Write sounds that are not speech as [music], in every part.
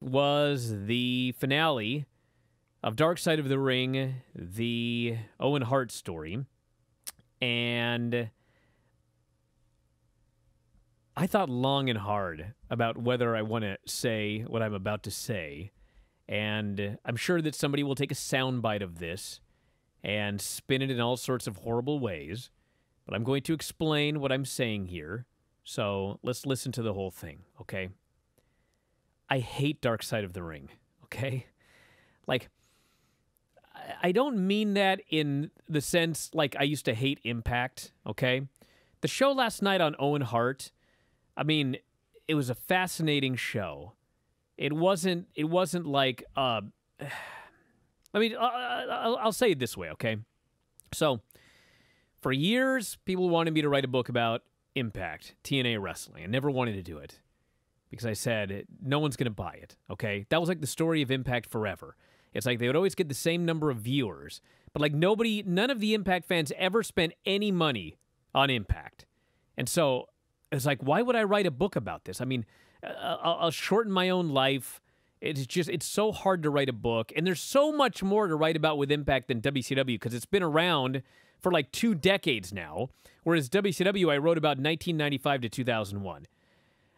was the finale of Dark Side of the Ring, the Owen Hart story. And I thought long and hard about whether I want to say what I'm about to say. And I'm sure that somebody will take a soundbite of this and spin it in all sorts of horrible ways. But I'm going to explain what I'm saying here. So let's listen to the whole thing, okay? I hate Dark Side of the Ring, okay? Like, I don't mean that in the sense like I used to hate Impact, okay? The show last night on Owen Hart, I mean, it was a fascinating show. It wasn't it wasn't like uh [sighs] I mean, I'll, I'll say it this way, okay? So, for years, people wanted me to write a book about Impact, TNA wrestling. I never wanted to do it because I said eh, no one's going to buy it, okay? That was like the story of Impact forever. It's like they would always get the same number of viewers, but like nobody, none of the Impact fans ever spent any money on Impact. And so it's like, why would I write a book about this? I mean, uh, uh, I'll, I'll shorten my own life. It's just, it's so hard to write a book. And there's so much more to write about with Impact than WCW because it's been around for like two decades now. Whereas WCW, I wrote about 1995 to 2001.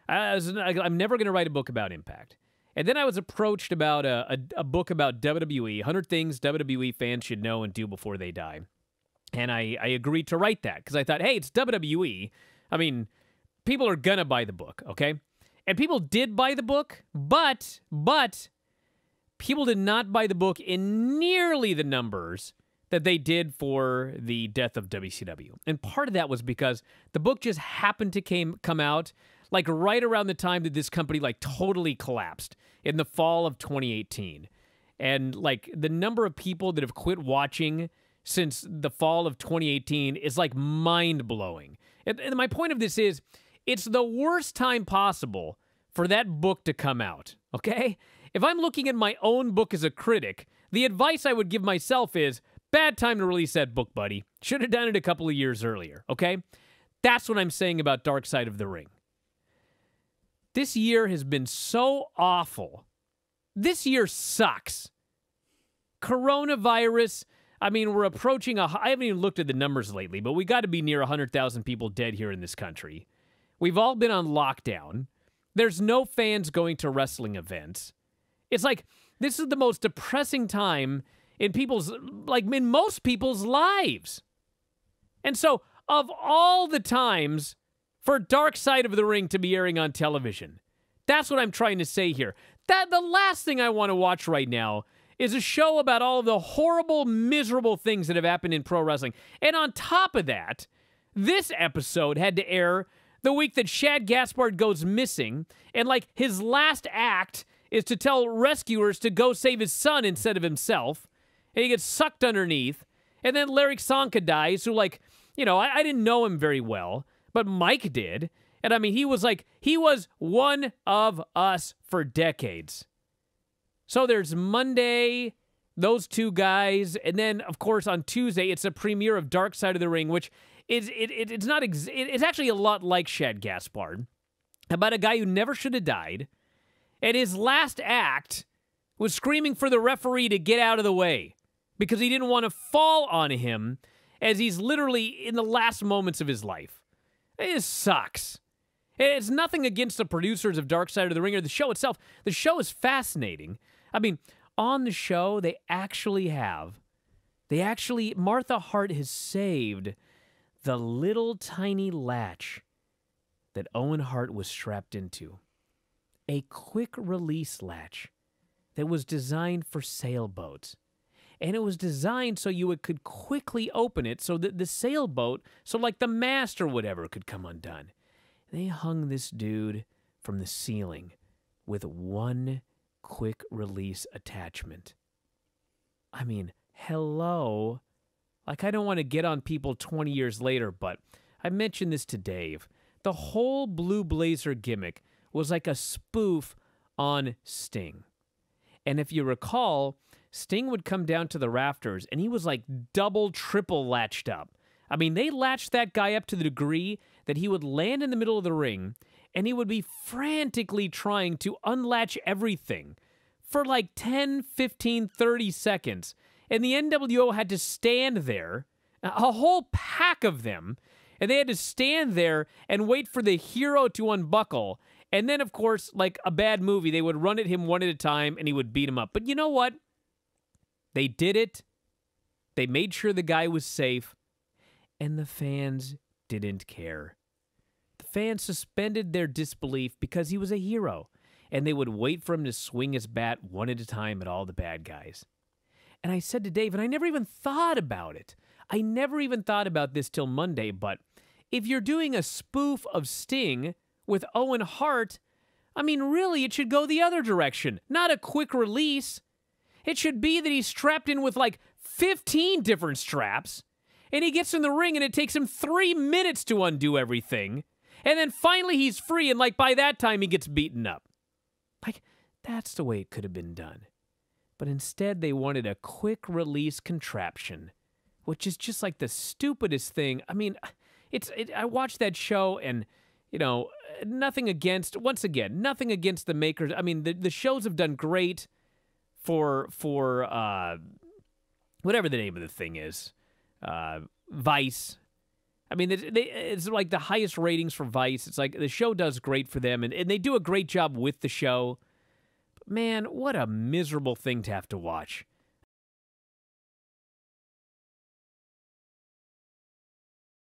I was, I'm never going to write a book about Impact. And then I was approached about a, a, a, book about WWE, 100 Things WWE Fans Should Know and Do Before They Die. And I, I agreed to write that because I thought, hey, it's WWE. I mean, people are going to buy the book, okay? And people did buy the book, but, but, people did not buy the book in nearly the numbers that they did for the death of WCW. And part of that was because the book just happened to came come out like right around the time that this company like totally collapsed in the fall of 2018. And like the number of people that have quit watching since the fall of 2018 is like mind blowing. And, and my point of this is it's the worst time possible for that book to come out, okay? If I'm looking at my own book as a critic, the advice I would give myself is bad time to release that book, buddy. Should have done it a couple of years earlier, okay? That's what I'm saying about Dark Side of the Ring. This year has been so awful. This year sucks. Coronavirus. I mean, we're approaching a. I haven't even looked at the numbers lately, but we got to be near 100,000 people dead here in this country. We've all been on lockdown. There's no fans going to wrestling events. It's like this is the most depressing time in people's, like in most people's lives. And so, of all the times for Dark Side of the Ring to be airing on television. That's what I'm trying to say here. That the last thing I want to watch right now is a show about all of the horrible, miserable things that have happened in pro wrestling. And on top of that, this episode had to air the week that Shad Gaspard goes missing, and like his last act is to tell rescuers to go save his son instead of himself, and he gets sucked underneath. And then Larry Csonka dies, who like, you know, I, I didn't know him very well but Mike did. And I mean, he was like, he was one of us for decades. So there's Monday, those two guys. And then, of course, on Tuesday, it's a premiere of Dark Side of the Ring, which is, it, it it's not, ex- it's actually a lot like Shad Gaspard, about a guy who never should have died. And his last act was screaming for the referee to get out of the way because he didn't want to fall on him as he's literally in the last moments of his life. It sucks. It's nothing against the producers of Dark Side of the Ring or the show itself. The show is fascinating. I mean, on the show, they actually have, they actually, Martha Hart has saved the little tiny latch that Owen Hart was strapped into. A quick release latch that was designed for sailboats and it was designed so you could quickly open it so that the sailboat, so like the mast or whatever, could come undone. They hung this dude from the ceiling with one quick release attachment. I mean, hello. Like, I don't want to get on people 20 years later, but I mentioned this to Dave. The whole Blue Blazer gimmick was like a spoof on Sting. And if you recall, Sting would come down to the rafters and he was like double, triple latched up. I mean, they latched that guy up to the degree that he would land in the middle of the ring and he would be frantically trying to unlatch everything for like 10, 15, 30 seconds. And the NWO had to stand there, a whole pack of them, and they had to stand there and wait for the hero to unbuckle. And then, of course, like a bad movie, they would run at him one at a time and he would beat him up. But you know what? They did it. They made sure the guy was safe, and the fans didn't care. The fans suspended their disbelief because he was a hero, and they would wait for him to swing his bat one at a time at all the bad guys. And I said to Dave, and I never even thought about it. I never even thought about this till Monday, but if you're doing a spoof of Sting with Owen Hart, I mean, really, it should go the other direction, not a quick release. It should be that he's strapped in with like 15 different straps, and he gets in the ring and it takes him three minutes to undo everything. And then finally he's free, and like by that time he gets beaten up. Like, that's the way it could have been done. But instead, they wanted a quick release contraption, which is just like the stupidest thing. I mean, it's it, I watched that show and you know nothing against once again nothing against the makers. I mean the the shows have done great for for uh, whatever the name of the thing is, uh, Vice. I mean, it's, it's like the highest ratings for Vice. It's like the show does great for them, and, and they do a great job with the show. But man, what a miserable thing to have to watch.